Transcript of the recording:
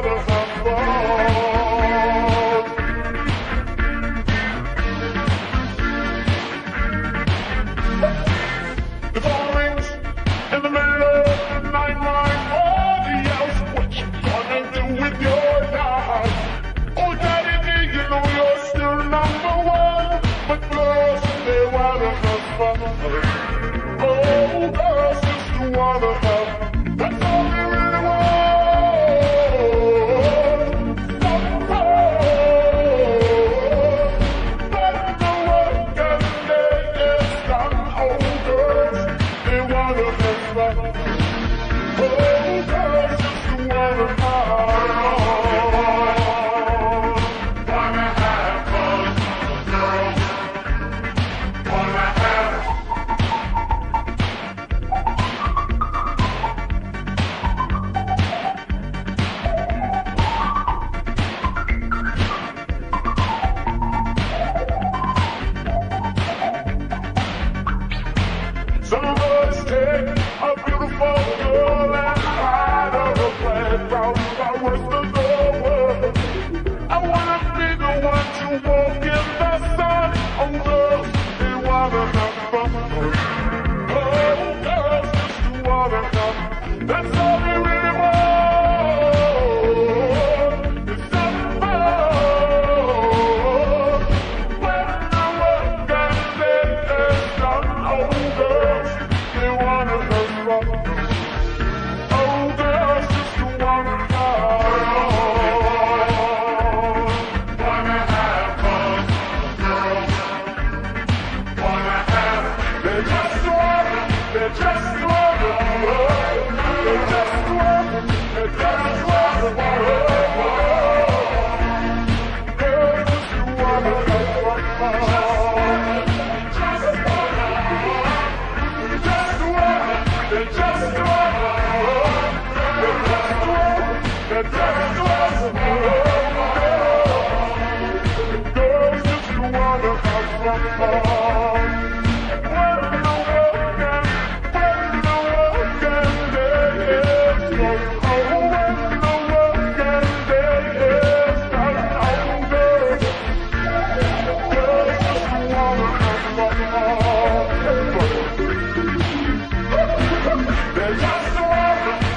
brothers. The phone rings in the middle of the night, you gonna do with your life? Oh, daddy, you know you're still number one. But they wanna have fun. Network. Let's go!